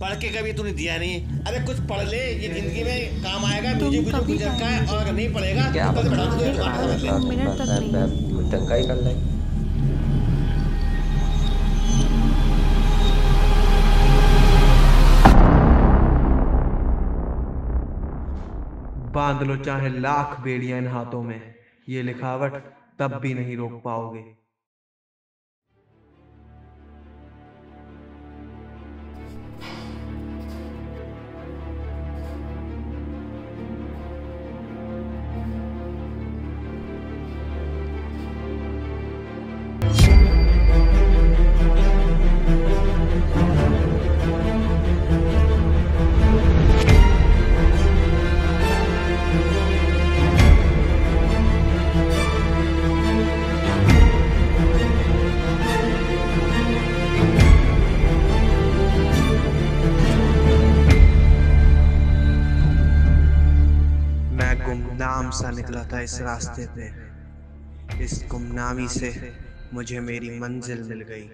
पढ़ के कभी तूने दिया नहीं। अरे कुछ पढ़ ले ये ज़िंदगी में काम आएगा तुम मुझे कुछ कभी गुजर का है और नहीं पढ़ेगा क्या तो मिनट तक नहीं। ही कर ले बाँध लो चाहे लाख बेड़ियाँ इन हाथों में। ये लिखावट तब भी नहीं रोक पाओगे। गुमनाम सा निकला था इस रास्ते पे। इस गुमनामी से मुझे मेरी मंजिल मिल गई।